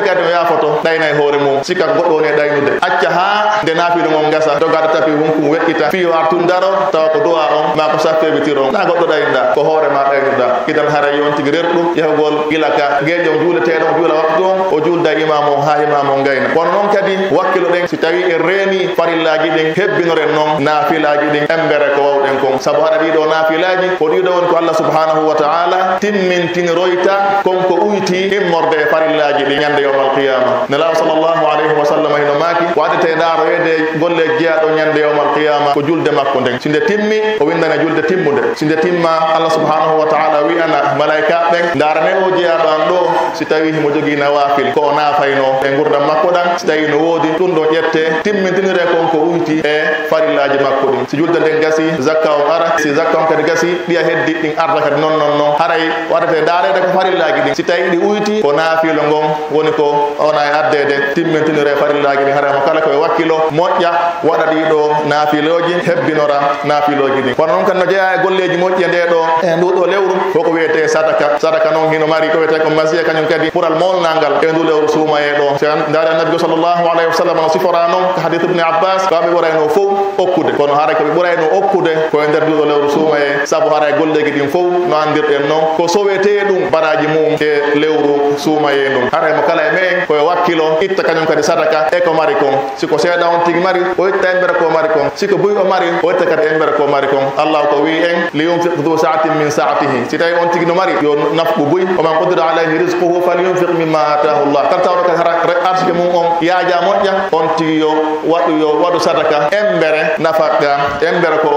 woɓɓe kadi o yafoto ɗayna e hoore mum sikka ko goɗɗo woni e acca ha nde naafino mon gasa. Dogata tapi hunkum weƴƴita fi o artun daro tawa ko duwa on ma ko saffeɓe tiron na goɗɗo ɗaynuɗa ko hoore ma ɗaynuɗa idan haray yon tigui rerɗum yahugol gila ka. Gueƴon juuleteɗon juula waktu on o juulda imam o ha imam o gayna kono noon kadi wakkilo ɗen si tawi en reeni farillaji ɗin hebbinoren noon naafilaji ɗin embere ko wawɗen kon saabu haɗa ɗiɗo naafilaji ko ɗiɗo woni ko allah subhanahu wa taala. Timmintiniroyta konko uyti immorde e farillaji ɗi ñande yowma alqiyama nelawo sallllahu alayhi wa sallam hino maaki waɗete ɗaroyede golle jeeyaɗo ñande yowma alqiyama ko julde makko nden. Sinde timmi o windane julde timmude sinde timma allah subhanahu wa taala wiyana malaika ɓen darane o jeeyaɗo an ɗo si tawi nawafil ko o naafayno e gurdam makko ɗan si tawi no woodi ɗum ɗo ƴette timmitinire konko uyti e farillaji makko ɗum si julde nden gasi zakka on ara si zakka on kadi gasi ɗiya heddi ɗin arda kadi non non noon haray waɗate darede ko farillaji ɗin. Si tawi ɗi uyti ko naafilo ngon woni ko ona e addede timmintinire farillaji ɗin haraymo kala koye wakkilo moƴƴa waɗa ɗiɗo naafiloji hebbinora naafiloji ɗin kono noon kadi no jeeya e golleji moƴƴi e nde ɗo e nduɗo lewru koko wiyete sadaka. Sadaka noon hino mari ko wiyete ko masiya kañum kadi ɓural molnalngal e ndu lewru suumaye ɗo. So ndaari annabi sallllahu alayhi wa sallam no sifora noon ko hadith ibne abbas ko ɓe ɓurayno fof okkude. Kono haray koɓe ɓurayno okkude koye nder nduɗo lewru suumaye saabu haray golleji ɗin fof no andirɗen noon. Ko sowete ɗum baraji mum e lewru suumaye ɗum haray mo kala e me en koye wakkilo itta kañum kadi sadaka e ko mari kon siko seeɗa on tigui mari o itta embere ko mari kon siko buy o mari o itta kadi embere ko mari kon allah ko wi en li yunfiq du saatin min saatihi. Si tawi on tigui no mari yo nafɓu buy oman qudira alayhi risquhu falyunfiq mimma atahu llah kala tawɗo kadi hara arsike mum on yaaja moƴƴa on tigui yo waɗu yo waɗu sadaka. Embere nafakka embere ko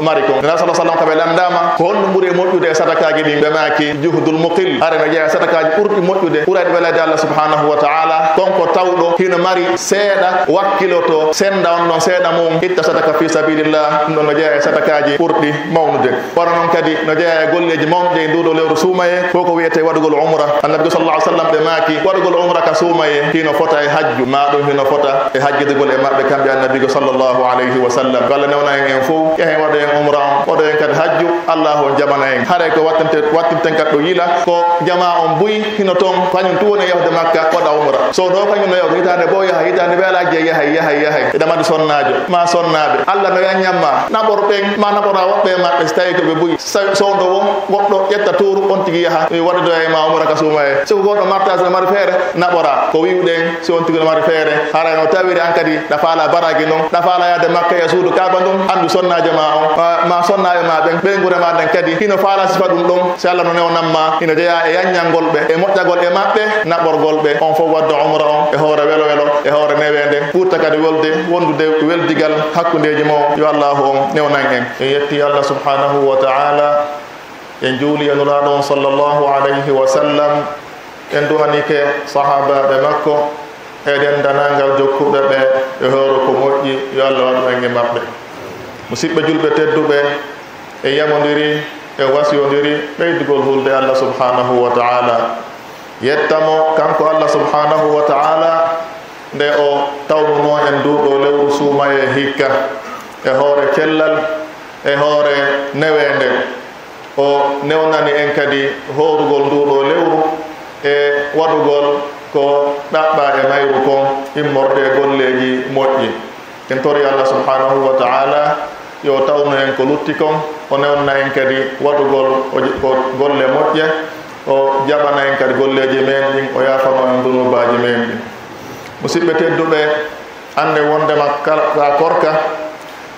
mari kon nana sa sallam kaɓe lamdama ko honno ɓuuri e moƴƴude e sadakaji ɗin ɓe maki juhdul muqil. Are no jeeya sadakaji ɓurɗi moƴƴude ɓurade welade allah subhanahu wa taala konko tawɗo hino mari seeɗa wakkiloto senda on ɗon seeɗa mum itta sadaka fi sabilillah ɗon no jeeya e ɓurɗi mawnude kono noon kadi no jeeya e golleji mawɗe e nduɗo lewru suumaye koko wiyete waɗugol umra annabi sallah ah sallam ɓe maaki waɗugol umra ka suumaye hino fota e hajju ma ɗum hino fota e hajjidegol e maɓɓe kamɓe annabigo sallllahu alayhi wa sallam walla newna en en fof ƴehen waɗo en umra on waɗo en kadi hajju allahu on jamana en haray ko wattinte wattinten kadi yila ko jama on buy hino toon kañum tu woni yahde makka ka koda umra so do kanyum no yawdo hitande bo ya hitande be ala je ya hay ya hay dama du sonnajo ma sonnabe. Alla no ya nyamma. Na bor pe ma na bor awo be ma be stay to be buyi so do wo goddo yetta tour on tigi yaha. E wada do e ma umra ka suma e so goddo marta sa mar fere na bora ko wiwde so on tigi mar fere. Hara no tawiri an kadi da fala baragi non da fala ya de makka ya sudu ka bandum andu sonnajo ma on ma sonnajo ma be be ngure ma den kadi. Hino fala sifa dum. Se alla no ne onamma. Hino jeya e yanyangol be e moddagol e mabbe na borgol be ɓe on fof wadda umra on e hoore welo welo e hoore newede. Ɓurta kadi wolde wondude weldigal hakkudeji mo. Yo allahu on newnan en. En yetti allah subhanahu wa taala en juuli e nulaaɗo on sallllahu alayhi wa sallam. En duhanike sahabaɓe makko eɗen danangal jokkuɓe ɓe e hooro ko moƴƴi. Yo allah waɗu en e maɓɓe. Musidɓe julɓe tedduɓe e yamodiri e wasiyodiri ɓeydugol hulde allah subhanahu wa taala. yettamo kanko allah subhanahu wa taala nde o tawnuno en duuɗo lewru suuma e hikka. E hoore cellal e hoore newende. O newnani en kadi horugol nduɗo lewru e waɗugol ko ɗaɓɓa e mayru kon immorde golleji moƴƴi. En tori allah subhanahu wa taala yo tawnu en ko lutti kon o newnana en kadi waɗugol ko golle moƴƴe. o jaɓana en kadi golleji men ɗin o yafano en dunubaji men. Ɗin musidɓe tedduɓe ande wondema kala korka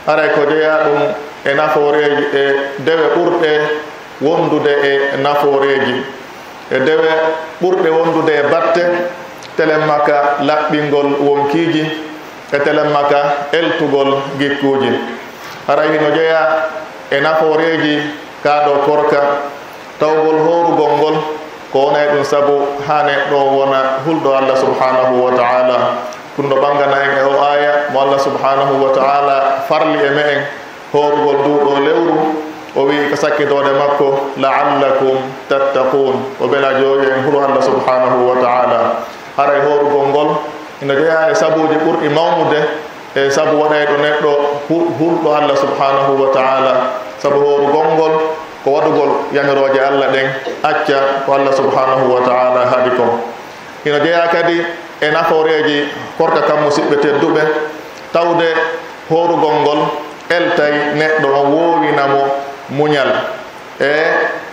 aray ko jeeya ɗum e naforeji e dewe ɓurɗe wondude e naforeji e dewe ɓurɗe wondude e batte telen maka laɓɓingol wonkiji e telen maka eltugol gikkuji aray hino jeeya e naforeji ka korka. tawgol horugol ngol ko wonay ɗum saabu hane ɗo wona hulɗo allah subhanahu wa taala. Ɗum ɗo ɓangana en e o aya mo allah subhanahu wa taala farli e me en horugol nduɗo lewru. O wi ko sakkitode makko laallakum tattaqun. O ɓela jooyi en huro allah subhanahu wa taala. Haray horugol ngol ina jeeya e sabuji ɓurɗi mawnude e sabu waɗay ɗo neɗɗo hulɗo allah subhanahu wa taala. Sabu horugol ngol ko waɗugol yamirooje allah ɗen acca ko allah subhanahu wa taala haadi kon ino jeeya kadi e korka kam musidɓe tedduɓe tawde horugol ngol eltay neɗɗo o woowinamo muñal e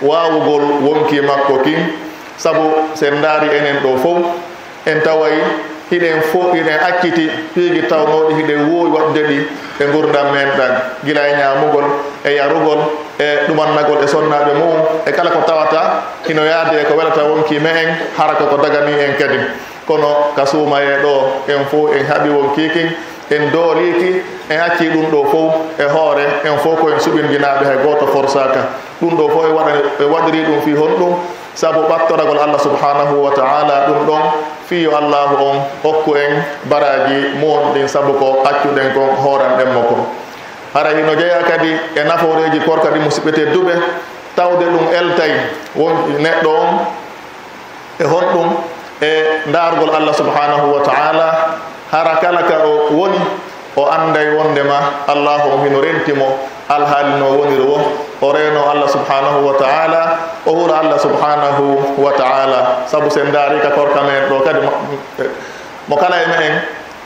waawugol wonki makko kin sabu sen ndaari enen ɗo fof en taway hiɗen fof hiɗen acciti piigi tawnoɗi hiɗen woowi waɗde ɗi e gurdam men ɗan gila e ñaamugol e yarugol e ɗumannagol e sonnaɓe mum e kala ko tawata hino yaade ko welata wonki me en hara koko dagani en kadi. Kono ka suumaye ɗo en fo en haaɓi wonkikin en dooliki en acci ɗum ɗo fof e hoore en fof koyen suɓinginaɓe hay goto forsaka ɗum ɗo fof e, e waɗiri ɗum fi hon ɗum sabu ɓattoragol allah subhanahu wa taala ɗum ɗon fiyo allahu on hokku en baraji muwon ɗin sabu ko accuɗen kon hooranɗenmo ɗen hara hino jeeya kadi e naforeji kor kadi musiɓete duɓe tawde ɗum eltay won neɗɗo on e honɗum e ndaargol allah subhanahu wa taala. Hara kala ka o woni o anday wondema allahu on hino rentimo alhaali no woniri wo o reno allah subhanahu wa taala o hura allah subhanahu wa taala. Saabu sen daari ka korka men ɗo kadi mo kala e me en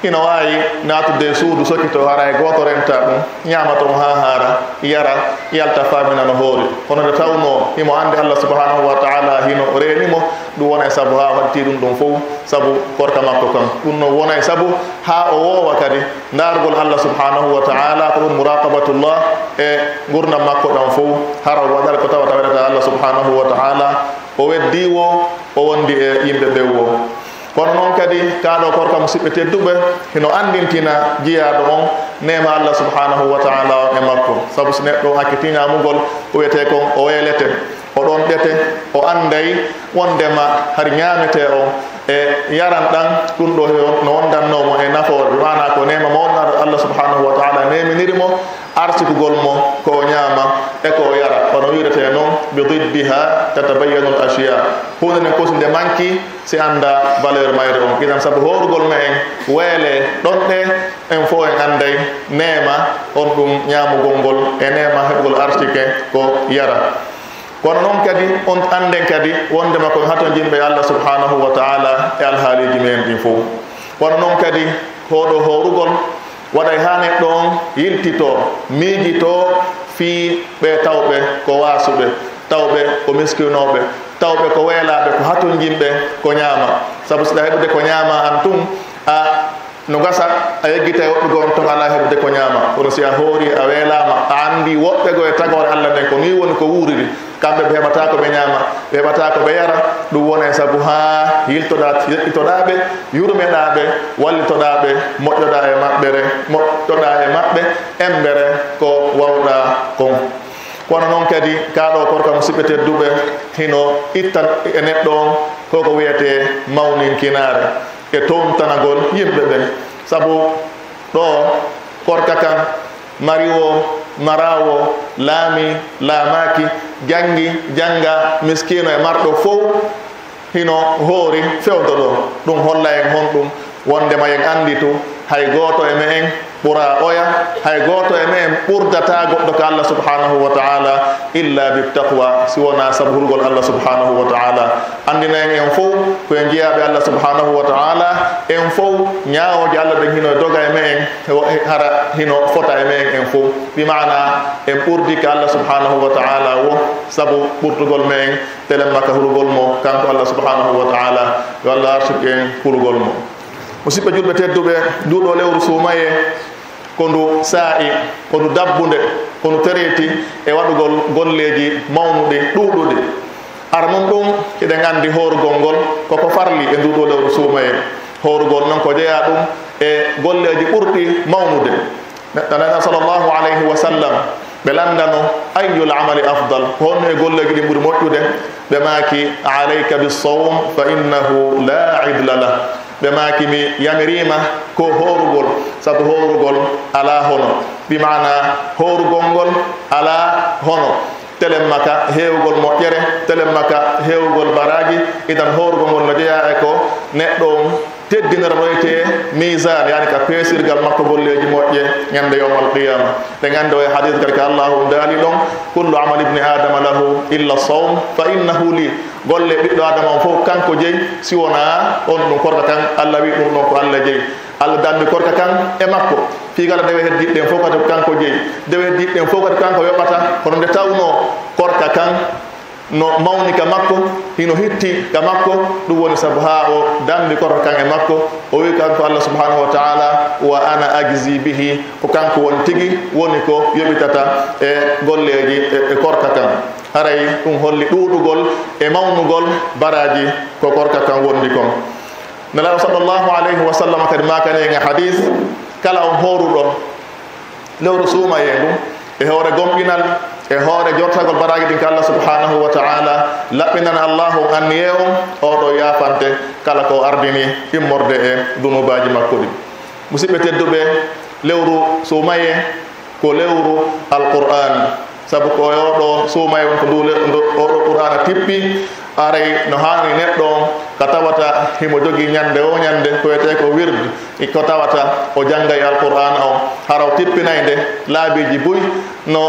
ina wawi naatude suudu sokito hara e gooto renta ɗum ñama mo ha haara yara yalta famina no hoori kono nde tawno imo ande allah subahanahu wa taala hino reenimo ɗum wona e sabu ha watti ɗum ɗum fof sabu korka makko kan ɗum no wona e sabu ha o woowa kadi ndaargol allah subhanahu wa taala ko ɗum muraqabatullah e gurdam makko ɗam fof hara o ko tawa waɗata allah subhanahu wa taala o weddi wo o wondi e yimɓe ɓew wo kono noon kadi kaaɗo korka musidɓe tedduɓe hino andintina jiyaɗo on nema allah subhanahu wa taala e makko saabu so neɗɗo hakkitiñamugol o wiyete kon o weelete oɗon ɓete o anday wondema har ñamete o e yaran ɗan ɗum ɗo no wondannomo e nafoore. Mana ko nema mawnaɗo allah subhanahu wa taala neminirimo arsikugol mo ko o ñaama e ko yara. Kono wirete noon bi diddiha tatabayanu l asia hunde nden kosi nde manki si anda valeur mayre on. Inan saabu horugol ma en weele ɗon ɗe en fo en anday nema on ɗum ñamugol ngol e nema heɓgol arsike ko yara kono noon kadi on anden kadi wondema koɓe hato jinɓe allah subhanahu wa taala e alhaaliji men ɗin fof kono noon kadi hoɗo horugol waɗay ha neɗɗo on yiltito miijito fii ɓe tawɓe ko waasuɓe tawɓe ko miskinoɓe tawɓe ko weelaɓe ko haton yimɓe ko ñaama. Saabu siɗa heɓude ko ñaama an tun a no gasa a yeggitay woɓɓe goo on ton ala heɓde ko ñaama. Kono si a hoori a weelama a anndi woɓɓe go e tagore allah nden ko ni woni ko wuuriri kamɓe ɓe heɓata ko ɓe ñaama ɓe heɓata ko ɓe yara. Ɗum wone saabu ha yiltoɗa yeɓɓitoɗaɓe yurmeɗaɓe wallitoɗaɓe moƴƴoɗa e maɓɓere moƴƴoɗa e maɓɓe embere e ko wawɗa kon. Kono noon kadi kaɗo korka musidɓe tedduɓe hino ittan e neɗɗo on koko wiyete mawninkinare e towmtanagol yimɓe ɓen saabu ɗo korka kan mari o marawo laami laamaki jangi janga miskino e marɗo fof hino hoori fewdo ɗo ɗum holla en hon ɗum wondema en andi to hay gooto e me en ɓura oya hay gooto e me en ɓurdata goɗɗo ko allah subhanahu wa taala illa bitaqwa si wona sabu hurgol allah subhanahu wa taala andina en en fof koye jeeyaɓe allah subhanahu wa taala en fof ñawoje allah ɗen hino doga e me en hara hino fota e me en fof bimana en ɓurdi ko allah subhanahu wa taala wo sabu ɓurtugol me en telen makka hurgol mo kanko allah subhanahu wa taala yo allah arsuki en hurgol mo musidɓe julɓe tedduɓe nduɗo lewru suumaye ko ndu saa'i ko ndu dabbunde ko ndu tereeti e waɗugol golleji mawnuɗi ɗuuɗuɗi ara noon ɗum eɗen andi horugol ngol koko farli e nduɗo lewru suumaye. Horugol noon ko jeeya ɗum e golleji ɓurɗi mawnude. Neɗɗo nana sallllahu alayhi wa sallam ɓe landano ayul amali afdal? Ko honno e golleji ɗi ɓuri moƴƴude? Ɓe maaki alayka bisawm fa innahu la idla lah. Ɓe maaki mi yamirima ko horugol sabu horugol ala hono. Bimana horugol ngol ala hono. Telen maka heewgol moƴƴere telen maka heewgol baraji idan horugol ngol no jeeya e ko neɗɗo teddinere royte misan yani ka peesirgal makko golleji moƴƴe ñande yowmal qiyama ɗe gande o e hadis kadi ka allahu daali ɗon kullu amal ibni adama lahu illa sawm fa innahu li. Golle ɓiɗɗo adama o fof kanko jeyi si wona on ɗum korka kan allah wi ɗum ɗon ko allah jeyi. Allah dambi korka kan e makko. Figala dewe heddiɗɗen fof kadi kanko jeyi. Dewe heddiɗɗen fof kadi kanko yoɓata nde tawno korka kan no mawni ka makko hino hitti ka makko ɗum woni saabu ha o dambi korka kan e makko o wi kanko allah subhanahu wa taala wa ana agzi bihi ko kanko woni tigi woni ko yoɓitata e golleji e korka kan haray ɗum holli ɗuɗugol e mawnugol baraji ko korka kan wondi kon nelaɗo sallllahu alayhi wa sallam kadi makanege hadis kala on horuɗo lewru suumaye ɗum e hoore gomɓinal e hoore jortagol baraji ɗin ko allah subhanahu wa taala laɓɓinan allahu anniye on oɗo yafante kala ko ardini immorde e dunubaji makko ɗi. Musidɓe tedduɓe lewru suumaye ko lewru alqur'an. Saabu ko oɗo suumaye on ko ndu oɗo qur'ana tippi aray no hanni neɗɗo on ko tawata himo jogii ñande o ñande ko wiyete ko wirde ko tawata o jannga e alqur'an o. Haraw tippinay nde laabiji boyi no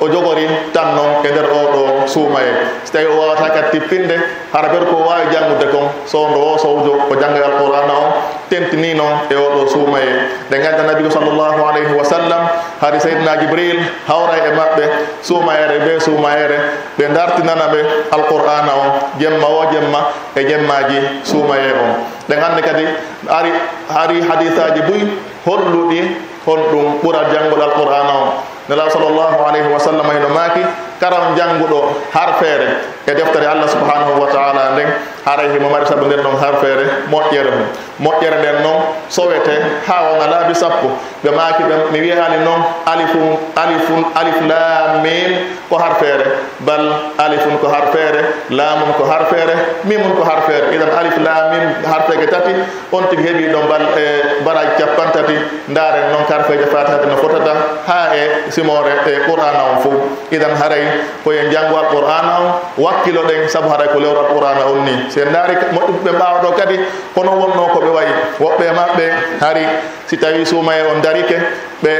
o jogori tan noon e nder oɗo suumaye so tawi o wawata kadi tippinde hara ber ko wawi janngude kon sowndo o sowjo o janggay alqur'ana o tentini noon e oɗo suumaye nde ganda nabi ko sallllahu alayhi wa sallam hari seydina jibril hawray e maɓɓe suumayere be suumayere ɓe dartinana ɓe alqur'ana o jemma o jemma e jemmaji suumaye on ɗe hande kadi ari hari hadisaji buy holluɗi hon ɗum ɓuura janngol alqur'ana o نلا صلى الله عليه وسلم إلى ماكي karam jannguɗo har feere. E deftere allah subhanahu wa taala nden haray himo mari sabu nden noon har feere moƴƴere mum. Moƴƴere nden noon sowete ha wona laabi sappo. Ɓe maaki ɓe mi wiyani noon alifum alifum alif lamin ko har feere. Bal alifum ko har feere laamum ko har feere mimum ko har feere. Idan alif lamin harfeje tati on tigi heeɓi ɗo bal e baraji capan tati. Ndaren noon karfeje fatihade no fotata ha e simore e qur'ana on fof idan haray koyen janngo alqur'ana o wakkilo ɗen sabu haray ko lewru alqur'ana on ni. Se daari moɗɗuɓe mbawa ɗo kadi kono wonno ko ɓe wayi. Woɓɓe maɓɓe hari si tawi suumaye on darike ɓe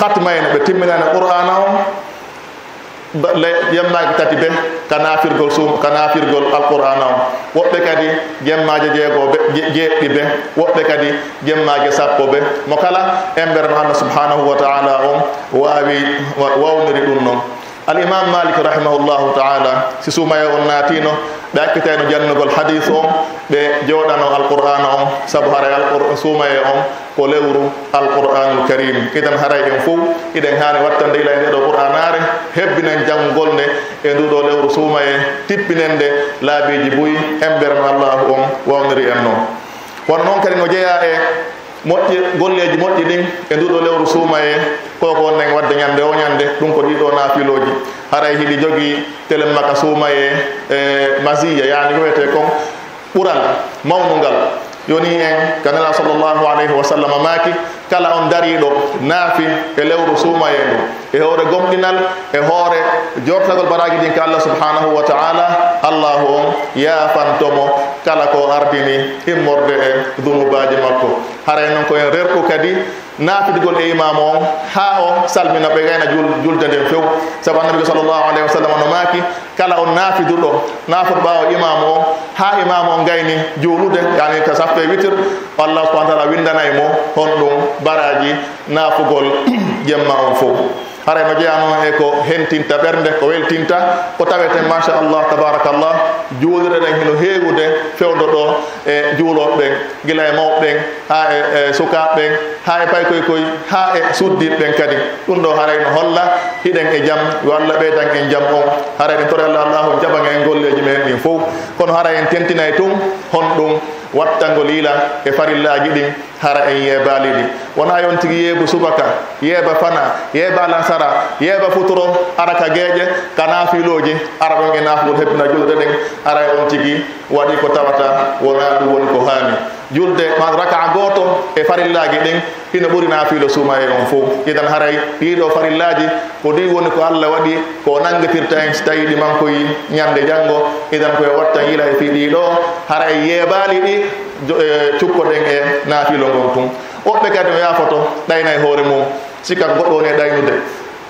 hatma ɓe timminani qur'ana on yemmaji tati be ka nafirgol sum ka nafirgol alqur'ana o woɓɓe kadi jemmaje jeego be jeeɗɗi be. Woɓɓe kadi jemmaje sappo be. Mo kala embere no allah subhanahu wa taala on wawi wawniri ɗum noon الإمام مالك رحمه الله تعالى سسوما يقول ناتينو بأكتين جنب الحديث أم بجودان القرآن أم سبحر القرآن سوما يقول قولور القرآن الكريم إذن هرأي ينفو إذن هاري وطن ديلا إذن القرآن ناري هبنا جنبول إذن دو لور سوما يتبنا لا بيجبوي أمبرنا الله أم وانري أنو ونون كريم وجيا moƴƴi golleji moƴƴi ɗin e nduɗo lewru suumaye koko wonnen wadde ñande o ñande ɗum ko ɗiɗo naafiloji haray hiɗi jogii telen maka suumaye e masiya yani ko wiyete kon ɓural mawnungal yoni en kanela sallllahu alayhi wa sallam maaki kala on dariɗo naafi e lewru suumaye ndu. E hoore gomɗinal e hoore jortagol baraji ɗin ka allah subhanahu wa taala allahu on yaafantomo kala ko ardini immorde e dunubaji makko. Haray noon koyen rerɗu kadi naafidgol e imam on ha o salmina ɓe gayna julde nden few. Saabu annabi sallllahu alayhi wa sallam no maaki kala on naafiduɗo naafuɗo ɓawa imam o ha imam on gayni juulude yani ka sappo e witir allah subahana taala windanay mo hon ɗum baraji naafugol jemma on fof haray no jeyano e ko hentinta ɓernde ko weltinta ko tawete machallah tabarakallah juulire ɗen hino heewude fewdo ɗo e juuloɓe ɓen gila e mawɓe ɓen ha e, e sukaɓe ɓen ha e paykoy koy ha e suddiɓe ɓen kadi. Ɗum ɗo haray no holla hiɗen e jaam yo allah ɓeydan en jaam on. Haray ɗen tore allah allahu jaɓan en golleji men ɗin fof kono haray en tentinay tun hon ɗum wattango liila e farillaji ɗin hara en yeebali ɗi wona yon tigi yeebu subaka yeeba fana yeeba lasara yeeba futuro ara ka geeƴe ka naafiloji ara ɗon e naafugol hebbina julde ɗen ara e on tigi waɗi ko tawata wona ɗum woni ko haani julde ma raka goto e farillaji ɗin, hino ɓuri naafilo suuma e on fo idan haray ɗiɗo farillaji ko ɗi woni ko allah waɗi, ko nangitirta en, so tawi ɗi mankoye ñande janggo idan koye watta yila e fi ɗiɗo haray yeebali ɗi cukkoɗen e naafilo ngon tun. Woɓɓe kadi o yafoto ɗayna e hoore mum sikka goɗɗo woni e ɗaynude.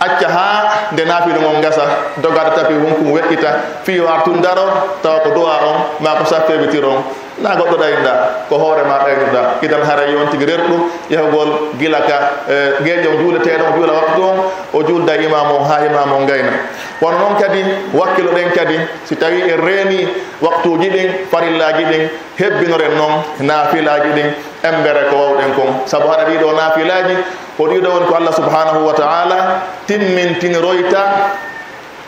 Acca ha nde naafilo ngon gasa dogata tapi wonkum weƴƴita. Fiyo artun daro tawa ko duwa on ma ko saffeɓe on na goɗɗo ɗaynda ko hoorema ma e ɗaynirɗa idan hara yon tigui reru ɗum yahugol guila ka eh, gueƴom juuleteɗo juula waktu on o julda imam o ha imam o gayna kono noon kadi wakkilo ɗen kadi si tawi en reeni waktuji ɗin farillaji ɗin hebbinoren noon naafilaji ɗin embere ko wawɗen kon. Saabu haɗa ɗiɗo naafilaji ko ɗiɗo woni ko allah subhanahu wa taala timmintiniroyta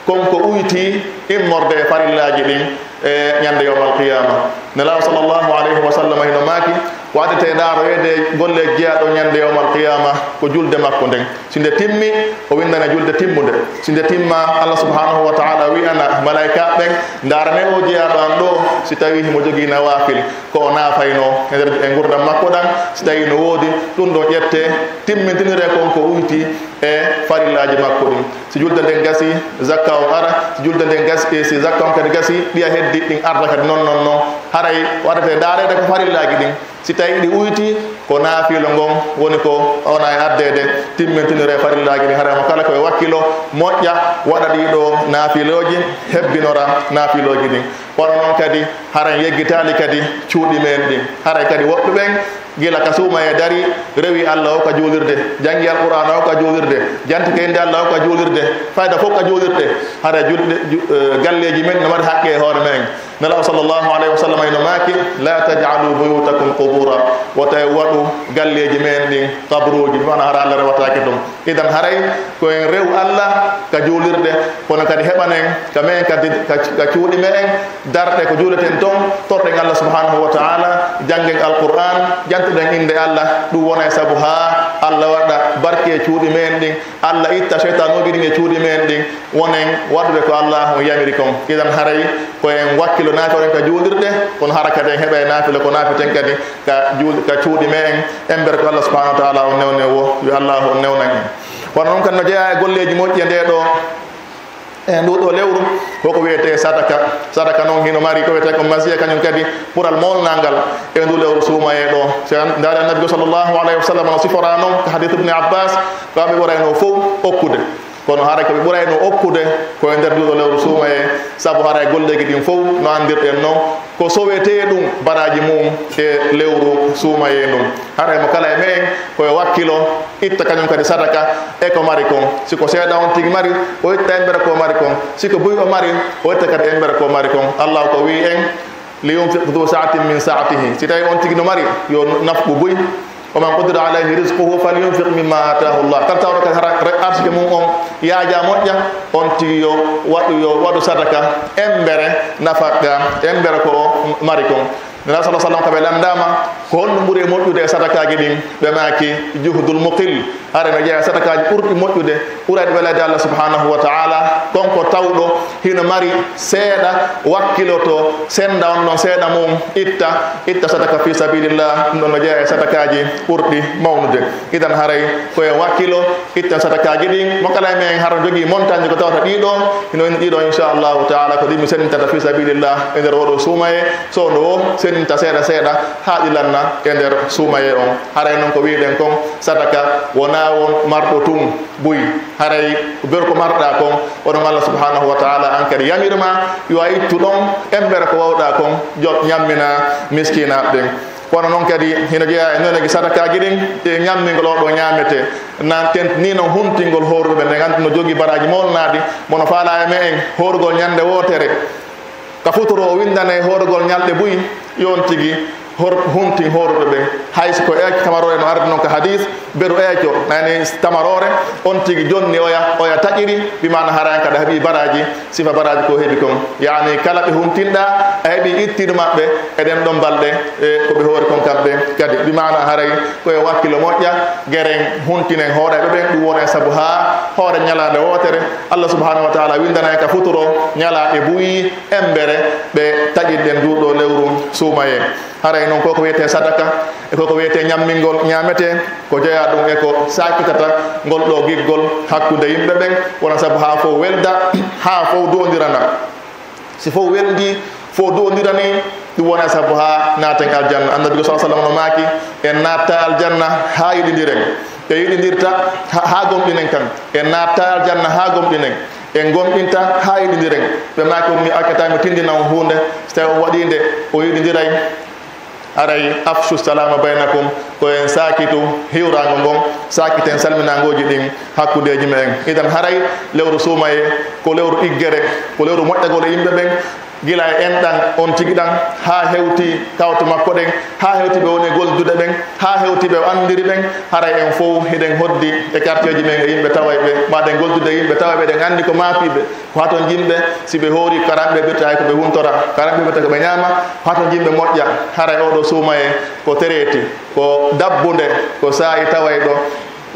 konko uyti immorde e farillaji ɗin. E ñande yowm alqiyama nelaw sallllahu alayhi wa sallam hino maaki waɗete ɗaroyede golle jeeyaɗo ñande yowm alqiyama ko julde makko nden. Si nde timmi o windane julde timmude si nde timma allah subhanahu wa taala wiyana malaika ɓen darane o jeeyaɗo an ɗo si tawi himo jogui nawafil. Ko o naafayno e e makko ɗan si tawi no woodi ɗum ɗo ƴette timmitinire kon ko uyti e farillaji makko ɗum si julde nden gasi zakka o ara si julde nden gasi e si zakka on kadi gasi ɗiya heddi ɗin arda kadi non non noon haray waɗete darede ko farillaji ɗin si tawi ɗi uyti ko naafilo ngon woni ko ona e addede timmintinire farillaji ɗi haramo kala koye wakkilo moƴƴa waɗa ɗiɗo naafiloji hebbinora naafiloji ɗin kono noon kadi haran yeggitali kadi cuuɗi men ɗin haray kadi woɓɓe ɓen gila ka suuma e dari rewi allah o ka juulirde. Janngi alqurana o ka juulirde. Janti ko allah o ka juulirde. Fayda fof ka juulirde. Hara julɗe eh, galleji men no mbaɗi haqqe e hoore men. نلاو صلى الله عليه وسلم اينو ماكي لا تجعلوا بيوتكم قبورا. وتيوادو غالي جمين دي قبرو جي وأنا هرأ الله رواتا كتم اذا هرأي كون ريو الله كجولر دي كونا كدي هبانين. كمين كجولي مين. دار دي كجولة تنتم. الله سبحانه وتعالى. جنجن القرآن. جنت دين دي الله. دو وأنا يسابوها allah waɗa barke e cuuɗi men ɗin. Allah itta cheytanuji ɗin e cuuɗi men ɗin. Wonen waɗude ko allah on yamiri kon. Idan haray koyen wakkilo naafioɗen ka juulirɗe kono hara kadi en heeɓa e naafile ko naafiten kadi ka ka cuuɗi me en ember ko allah subahanahu wa taala o newne wo. Yo allah o newnan en. Kono noon kadi no jeeya e golleji moƴƴi e nde ɗo. Eh, e nduɗo lewru hoko wiyete sadaka. Sadaka noon hino mari ko wiyete ko masiya kañum kadi ɓural molnagal. E ndu lewru suumaye ɗo. So annabi e annabijo sallllahu alayhi wa sallam no sifora noon ko hadith ibne abbas ko aɓe ɓorayno fof okkude. Kono haara koɓe ɓurayno okkude koye nder nduɗo lewru suumaye. Saabu haara e golleji ɗin fof no andirɗen noon ko sowete ɗum baraji mum e lewru suumaye ɗum haray mo kala e me en koye wakkilo itta kañum kadi sadaka e ko mari kon. Siko seeɗa on tigui mari o itta en ko mari kon. Siko buy o mari o itta kadi en ko mari kon. Allah ko wi en li yumfiq du saatin min saatihi. Si tawi on tigui no mari yo nafɓu wa man qadira alayhi rizquhu falyunfiq mimma ataahu allah. Kala tawra ka arsike mum on yaaja moƴƴa on tigiyo waɗuyo waɗu sadaka embere nafaka embere ko o nana sa sallam kaɓe lamdama ko honno ɓuuri moƴƴude e sadakaji ɗin ɓe maki juhdul muqil. Are no jeeya sadakaji ɓurɗi moƴƴude ɓurade allah subhanahu wa taala. Konko tawɗo hino mari seeɗa wakkiloto senda on ɗon seeɗa mum itta. Itta sadaka fi sabilillah. Ɗum ɗon no jeeya e sadakaji ɓurɗi mawnude idan haray koye wakkilo itta sadakaji ɗin mo kala men hara jogui montagne ko tawata ɗiɗo hino ino ɗiɗo inchallahu taala ko ɗimmi sennintata fi sabilillah. E nder oɗo so wo senninta seeɗa seeɗa ha ɗilanna e nder suumaye on haray noon ko wiɗen kon sadaka wona won marɗo tum buy haray ber ko marɗa kon oɗon allah subhanahu wa taala an kadi yamirma yo a ittu ɗon embere ko wawɗa kon jo ñammina miskinaɓe ɓen kono noon kadi hino jeeya e nonegi sadakaji ɗin e ñammingol oɗo ñamete nan tent ni noon huntingol horuɓe nde gandi no jogui baraji molnadi mono faala e me en horugol ñande wotere ka futoro o windane horugol ñalɗe buy yon tigi hor huntin horuɓe ɓen hayso ko eeco tamaro no arde noon ko hadis beru eeco nani tamarore on tigui jonni oya oya taƴiri wimano haran kada heeɓi baraji sifa baraji ko heeɓi kon yani kala ɓe huntinɗa a heeɓi ittiɗo maɓɓe eɗen ɗon balɗe e koɓe hoori kon kamɓe kadi. Wimano haray koye wakkilo moƴƴa gueren huntinen hooreɓe ɓen ɗum woni e saabu ha hoore ñalade wotere allah subahanahu wa taala windana ka futuro ñala e buyi embere ɓe taƴirɗen duuɗo lewru suumaye haray noon koko wiyete sadaka e koko wiyete ñammingol ñamete ko jeeya ɗum e ko sakitata ngol ɗo giggol hakkude yimɓe ɓen wona saabu ha fof welda ha fof dondirana si fof weldi fof dondirani ɗum wona sabu ha naten aljanna. Annabi ko sa sallam no maaki en natta aljanna ha yiɗidiren ɓe yiɗidirta ha gomɗinen kan. En natta aljanna ha gomɗinen en gomɗinta ha yiɗidiren ɓe maaki on mi akkatami tindinan hunde so tawi o waɗinde o yiɗidiray aray, afshu salama baynakum ko en sakitu hiwrango ngon sakiten salminangoji ɗin hakkudeji me en idan haray, lewru suumaye ko lewru iggere, ko lewru moƴƴagol e yimɓe ɓen gila e en ɗan on tigi ɗan ha hewti kawto makko ɗen ha hewti ɓe woni goldude ɓen ha hewti ɓe andiri ɓen haray en fof heɗen hoddi e quartier ji men e yimɓe taway ɓe maɗen goldude e yimɓe tawa ɓe ɗen andi ko maafiɓe ko haton yimɓe siɓe hoori karamɓe birta hay koɓe huntora karanɓe birta koɓe ñaama haton jimɓe moƴƴa haray oɗo suumaye ko tereti ko dabbude ko saayi taway ɗo.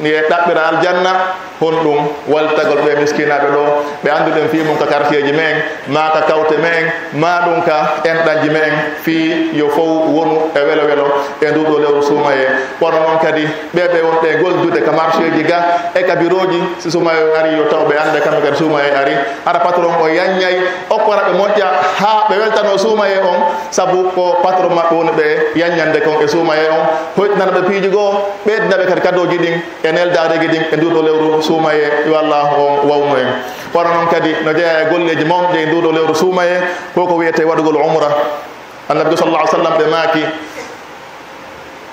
Ni e ɗaɓɓira aljanna hon ɗum waltagol ɓe miskinaɓe ɗo ɓe annduɗen fi mum ka quartier ji men ma ka kawte men ma ɗum ka enɗanji men fi yo fof wonu e welo welo e nduɗo lewru suumaye kono noon kadi ɓeɓe wonɓe goldude ka marché ji ga e ka bureau ji si suumaye ari yo taw ɓe ande kamɓe kadi suumaye ari. Ara patron o okkora ɓe moƴƴa ha ɓe weltano suumaye on saabu ko patron maɓɓe woni ɓe yaññande kon e suumaye on hoytinana ɓe piiji goo ɓeydinaɓe kadi kadoji ɗin e neldadeji ɗin e nduɗo lewru suumaye yo allah wawnu en. Kono noon kadi no jeeya e golleji mawɗe e nduɗo lewru suumaye koko wiyete waɗugol umra. Annabi ko sallah sallam ɓe maaki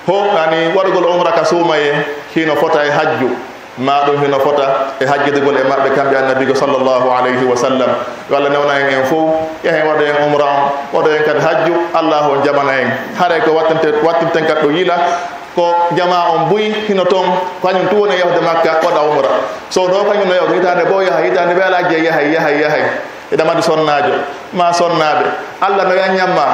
ho ani waɗugol umra ka suumaye hino fota e hajju. Ma ɗum hino fota e hajjidegol e maɓɓe kamɓe annabigo sallllahu alayhi wa sallam yo allah newna en en fof yahen waɗo en umra on waɗo en kadi hajju allahu on jamana en. Ko wattinte wattinten kadi ɗo ko jama on buy hino toon kañum tu woni yahde makka waɗa umra so ɗo kañum no yawde hitande bo yaha hitande weelaji e yahay yahay yahay eɗa mbaɗi sonnajo ma sonnaɓe allah no yaññamma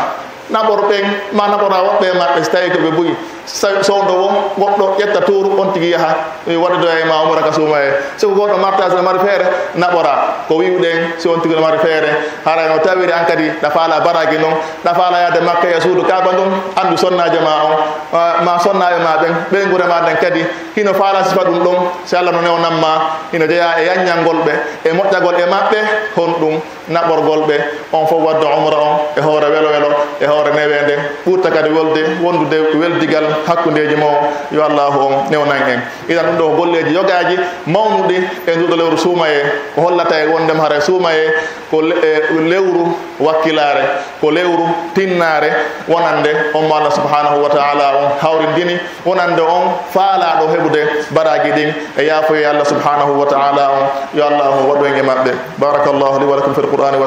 naɓor ɓen ma naɓora woɓɓe maɓɓe so tawi koɓe buyi sowdo wo goɗɗo ƴetta touru on tigui yaaha waɗadoya ma umra ka suuma e. Soko goɗɗo martage no mari feere naɓora ko wiwɗen si on tigui no mari feere hara no tawiri an kadi ɗa faala baragi noon ɗa faala yade makka e suudu kaba ɗum andu sonnajo ma on ma sonnaɓe ma ɓen ɓen guure ma ɗen kadi hino faala sifa ɗum ɗon si allah no newnanma hino jeeya e yaññalngol ɓe e moƴƴagol e maɓɓe hon ɗum naɓorgol on fof wadde umra on e hoore welo welo e hoore newende. Ɓurta kadi wolde wondude weldigal hakkundeji mo yo allahu on newnan en idan ɗum ɗo golleji yogaji mawnuɗi e nduɗo lewru suumaye ko hollata e wondema hara suumaye ko lewru wakkilare ko lewru tinnare wonande on mo allah subhanahu wa taala on hawrindini wonande on faalaɗo heɓude baraji ɗin e yaafoye allah subhanahu wa taala on yo allahu waɗo en e maɓɓe barakallahu li wa lakum fi lqur'ani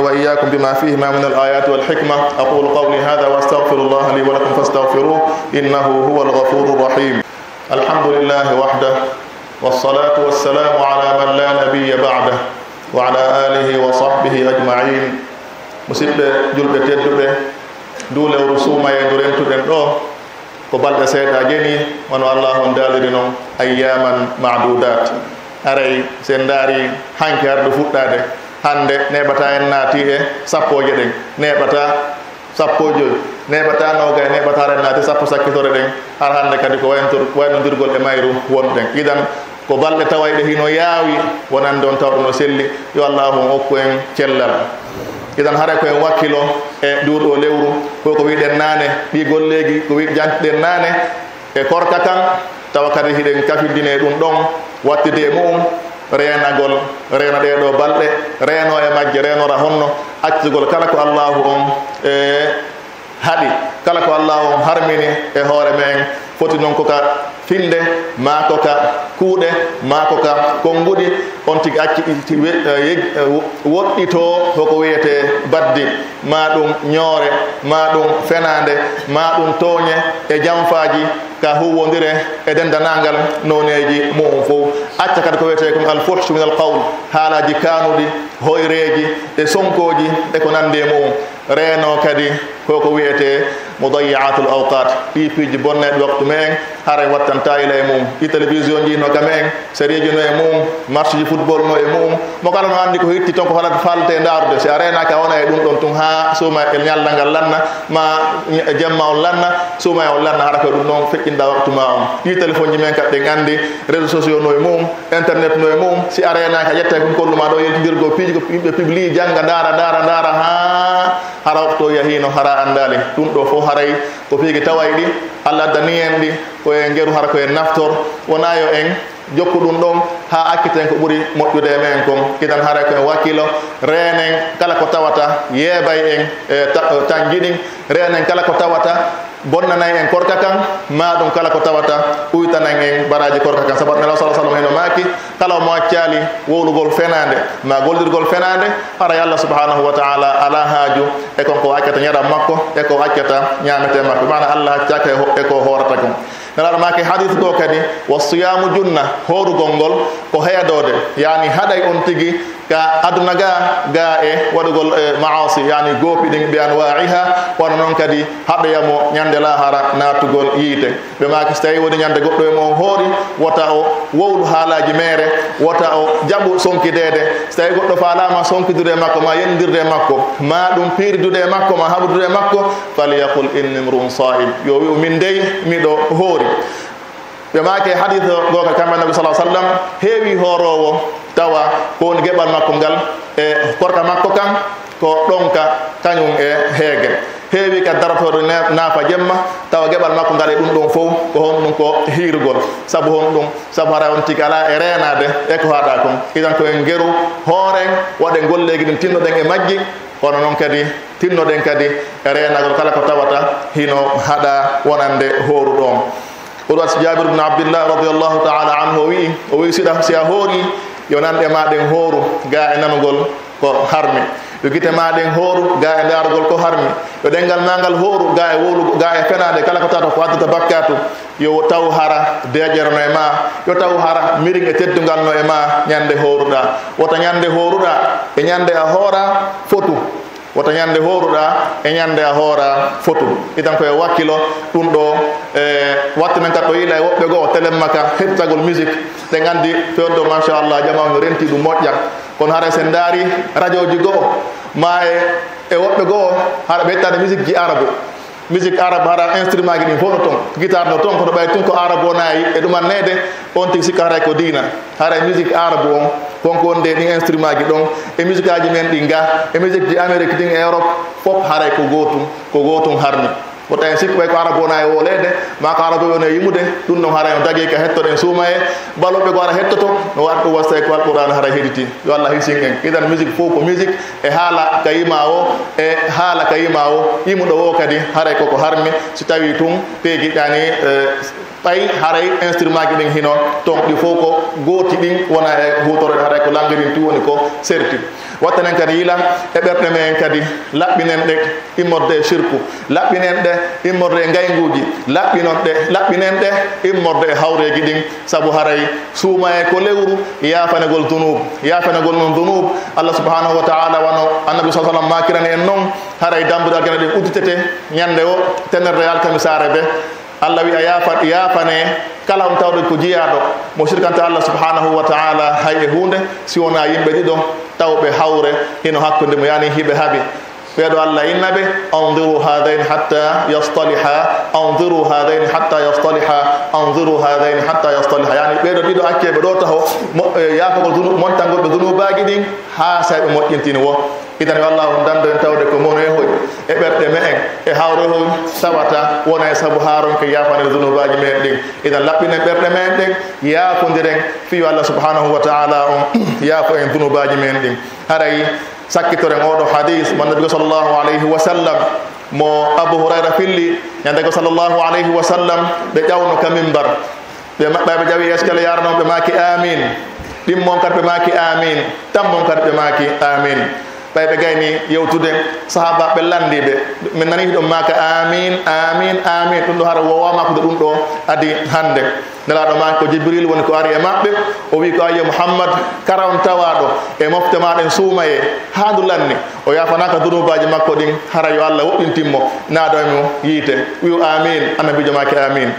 wa iyakum bima fihima min al ayati والحكمة أقول قولي هذا وأستغفر الله لي ولكم فاستغفروه إنه هو الغفور الرحيم. الحمد لله وحده والصلاة والسلام على من لا نبي بعده وعلى آله وصحبه أجمعين. مسيب جلب تدب دول رسوم يدرن تدن دو كبال سيدا جني من الله دالرن أياما معدودات. أري سنداري هانكار دو فوداده hande nebata en naati e sappo jeɗen neɓata sappo joyi neɓata noga e neɓata ren sappo sakkitore ɗen har hande kadi ko waynodirgol e mayru wonɗen idan ko balɗe tawayɗe hino yaawi wonande on tawɗo no selli. Yo allahu okku en cellal. Idan haara koyen wakkilo e duuɗo lewru koy ko wiɗen naane ɗi golleji ko wi jantiɗen naane e korka kan tawa kadi hiɗen kafindine ɗum ɗon wattide mum reenagol reena ɗeɗo balɗe reeno e majje reenora honno accugol kala ko allahu on e haɗi kala ko allahu on harmini e hoore men. Foti noon koka finde ma koka kuuɗe ma koka konnguɗi on tigi acci woɗɗito koko wiyete baddi. Ma ɗum ñoore ma ɗum fenade ma ɗum tooñe e jamfaji ka huwodire e dendanangal noneji mum fof. Acca kadi ko wiyete kom alfuhsu min alqawl haalaji kanuɗi hoyreji e sonkoji e ko nandi e mum reeno kadi koko wiyete modayiat l awqat ɗi piiji bonneɗe waktu men haray wattanta ila e mum. Ɗi télévision ji no ka men série ji no e mum marche ji football no e mum. Mo kala no anndi ko hitti toon ko falata falte ndarude si a renaka wona e ɗum ɗon tun ha suuma e ñallal ngal lanna ma jemma on lanna suuma e on lanna hara ko ɗum ɗon feƴƴinɗa waktu ma on. Ɗi téléphone ji men kadi ɗen anndi réseau sociaux no e mum internet no e mum. Si a renaka ƴetta kon kolluma ɗo yeltidirgo piiji ko yimɓe publie jangga ndara ndara ndara ha hara to yahino hara andali. Ɗum ɗo fof haray ko piigi taway ɗi allah addani en ɗi koye ngeru hara koye naftor. Wonayo en jokku ɗum ɗon ha akkiten ko ɓuri moƴƴude e men kon. Kitan haray koye wakkilo renen kala ko tawata yeebay en e tan jiɗin renen kala ko tawata bonnanayi en korka kan ma ɗum kala ko tawata ɓuytanan en baraji korka kan sabu nelaw sa sallam heno maaki kala mo accali wowlugol fenade ma goldirgol fenade haray allah subhanahu wa taala ala haaju e kon ko accata ñaɗam makko e ko accata ñamete makko. Mana allah accaka e ko horata kon nelaɗo maki hadis ɗo kadi wo siyamu junna horugol ngol ko heedode yani haɗay on tigui ka aduna ga ga e waɗugol e maasi. Yani goopi ɗin ɓe anwaiha wono noon kadi haɗoyamo ñande lahara natugol yiite. Ɓe maki so tawi woni ñande goɗɗo e mo hoori wota o wowlu haalaji mere wota o jaɓu sonkidede so tawi goɗɗo falama sonkidude e makko ma yendirde e makko ma ɗum pirdude e makko ma haɓudude e makko falyaqul inni mrum saim. Yo wi min dey miɗo hoori. Ɓe maake hadith goka kamɓe nabi sa sallam heewi hoorowo tawa ko woni geɓal makko ngal e korka makko kam ko ɗonka kañum e heege. heewi ka daratoɗo naafa jemma. Tawa geɓal makko ngaɗa ɗum ɗon fof ko hon ɗum ko hiirgol. Saabu hon ɗum saabu hara on tigi ala e renade e ko haɗa kon. Idan ko en geru hooren waɗe golleji ɗin tinnoɗen e majji kono noon kadi tinnoɗen kadi e renagol kala ko tawata hino haɗa wonande hooru ɗon oɗowat jabir bne abdillah radiallahu taala anhu o wii o wi siɗa si a hoori yo nanɗe maɗen hooru ga e nanugol ko harmi. Yo guite maɗen hooru ga e ndarugol ko harmi. Yo ɗengal magal hooru ga e wowlu ga e fenade kala ko tata ko addata bakkatu. Yo taw hara deƴerno e ma. Yo taw hara mirin e teddugal no e ma ñande hooruɗa wota ñande hooruɗa e ñande a hoora fotu. Wota ñande hooruɗa e ñande a hoora fotu. Itan koye wakkilo ɗum ɗo e wattinen kat ɗo yiiɗa e woɓɓe goo téléma ka hettagol musique. Ɗe gandi fewɗo machallah no renti ɗum moƴƴa kono haara sen daari radio ji goo ma e e woɓɓe goo haɗa ɓe hettade musique ji arabe. Musique arabe haɗa instrument ji ɗin fof no toon guitare no toon kono ɓay tun ko arabe o nayi e ɗumannede on tigi sikka haray ko dina haray musique arabe on wonko wonde ɗin instrument ji ɗon. E musique aji men ɗi ga e musique ji amérique ɗin e europe fof haray ko gotum ko gotum harmi ko tawi sikku ɓay ko arabe wona e wolede ma ko arabe wona e yimude ɗum noon haray en dagui ka hettoɗen suuma e balloɓe ko ara hettoto no waɗi ɗum wasta ko alqouran hara heɗiti yo allah hisin en idan musique fof ko musique e haala ka yima o e haala ka yima o yimuɗo o kadi haray koko harmi. So tawi tun peegiɗani ɓay haray instrument ji ɗin hino ton ɗi fof ko gooti ɗin wona e hutoroɗe haray ko langirin tu woni ko serti. Wattanen kadi yila e men kadi laɓɓinen ɗe immorde sirku laɓɓinen ɗe immorde e gayguji laɓɓinon ɗe laɓɓinen ɗe immorde e hawreji ɗin saabu haray suuma e ko lewru yafanegol dunub yafanegol noon dunub allah subhanahu wa taala wano annabi sa sallam makirani en noon haray dambude algana ɗin udditete ñande o tenerde alkamisare ɓe allah wi a yafa yafane kala on tawɗo ko jiyaɗo mo sirkanta allah subhanahu wa taala hay e hunde si wona yimɓe ɗiɗo tawɓe hawre hino hakkude mo yani hiɓe haaɓi. بيدو الله ينبي أنظروا هذين حتى يصطلحا. أنظروا هذين حتى يصطلحا. أنظروا هذين حتى يصطلحا. يعني بيدو ديدو اكي بدو تاهو يا كو دونو مون تانغو بدونو باغي دين ها ساي مو إيه، انتين و إذن والله ندان دن تاو دكو مون اي هوي اي بيت دي مي اي هوي سباتا ونا اي سابو كي يا فان دونو باغي دين إذن لابين اي بيت دين يا كو في الله سبحانه وتعالى يا كو اي دونو دين هاري sakkitoren oɗo hadis. Mo nabigo sallllahu alayhi wa sallam mo abou hurayra filli. Ñandego sallllahu alayhi wa sallam ɓe ƴawno ka mimbar. Ɓe maɓɓaɓe ƴawi eskele yaranoon ɓe maaki amin. Ɗimmon kadi ɓe maaki amin. Tammon kadi ɓe maaki amin ɓay ɓe gayni yewtude sahaba ɓe landiɓe min nani ɗum maka amin amin amin ɗum ɗo hara wowamakude ɗum ɗo adi hande nelaɗo maki ko jibril woni ko ari e maɓɓe o wi ko ayyo mouhammad kara on tawaɗo e mofte maɗen suumaye ha ndu lanni o yafanaka dunubaji makko ɗin hara yo allah woɗɗintimmo naado emo yiite wiu amin annabijo maki amin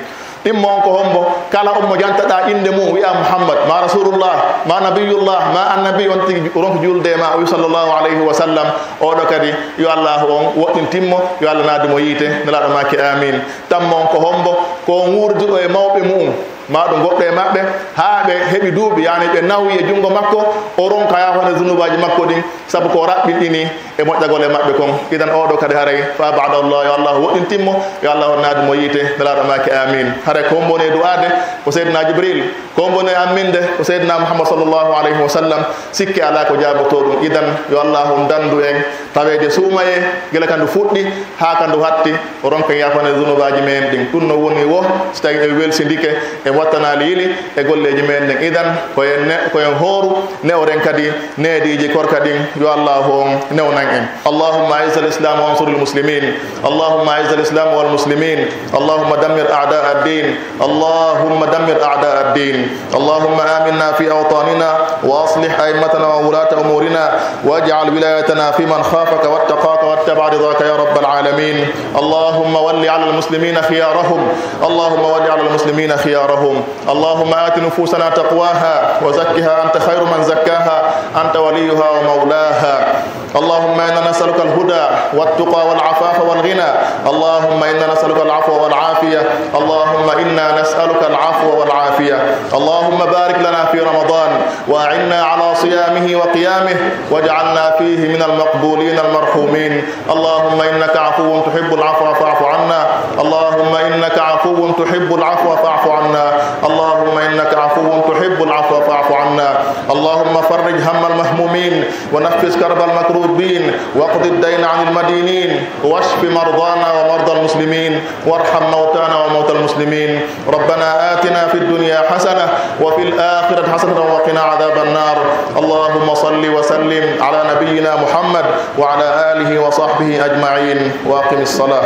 ɗimmo on ko hombo kala ommo jantaɗa inde mum wiya mouhammad ma rasulullah ma nabiyullah ma annabi on tigi ronko julde ma o wi sallllahu alayhi wa sallam. Oɗo kadi yo allah on woɗɗintinmo yo allah naadimo yiite nelaɗo maki amin. Tammo on ko hombo ko wurduɗo e mawɓe mum maɗo goɗɗo e maɓɓe haa ɓe heɓi duuɓi yani ɓe nawi e junngo makko o ronka yahone zunubaji makko ɗin saabu ko raɓɓiɗini e moƴƴagol e maɓɓe kon. Idan oɗo kadi haray fa badallah yo allah woɗɗintinmo yo allah honnaade mo yiite nelaɗo maki amin. Haray ko woni du'ade ko seydna jibril ko woni amminde ko seydna mouhammad sallllahu alayhi wa sallam sikke ala ko jaaboto ɗum. Idan yo allah hon dandu en tawede suumaye gila kandu fuɗɗi ha kandu hatti o ronka yafane zunubaji men ɗin. Ɗum no woni wo so tawi e welsindike e wattana liili e golleji men ɗen idan koyen koyen hooru newren kadi neediji kor kadin yo allahu on newnan en allahumma aiza l'islam wa ansur lmuslimin allahumma aiza l'islam والمسلمين اللهم دمر اعداء الدين اللهم دمر اعداء الدين اللهم امنا في اوطاننا واصلح ائمتنا وولاة امورنا واجعل ولايتنا في من خافك واتقاك واتبع رضاك يا رب العالمين اللهم ول على المسلمين خيارهم اللهم ول على المسلمين خيارهم اللهم آت نفوسنا تقواها وزكها أنت خير من زكاها أنت وليها ومولاها. اللهم إنا نسألك الهدى والتقى والعفاف والغنى. اللهم إنا نسألك العفو والعافية. اللهم إنا نسألك العفو والعافية. اللهم بارك لنا في رمضان وأعنا على صيامه وقيامه واجعلنا فيه من المقبولين المرحومين. اللهم إنك عفو تحب العفو فاعف عنا. اللهم إنك عفو تحب العفو فاعف عنا. اللهم إنك عفو تحب العفو فاعف عنا. اللهم فرج هم المهمومين ونفس كرب المكروبين واقض الدين عن المدينين واشف مرضانا ومرضى المسلمين وارحم موتانا وموتى المسلمين ربنا آتنا في الدنيا حسنة وفي الآخرة حسنة وقنا عذاب النار. اللهم صل وسلم على نبينا محمد وعلى آله وصحبه أجمعين. وأقم الصلاة.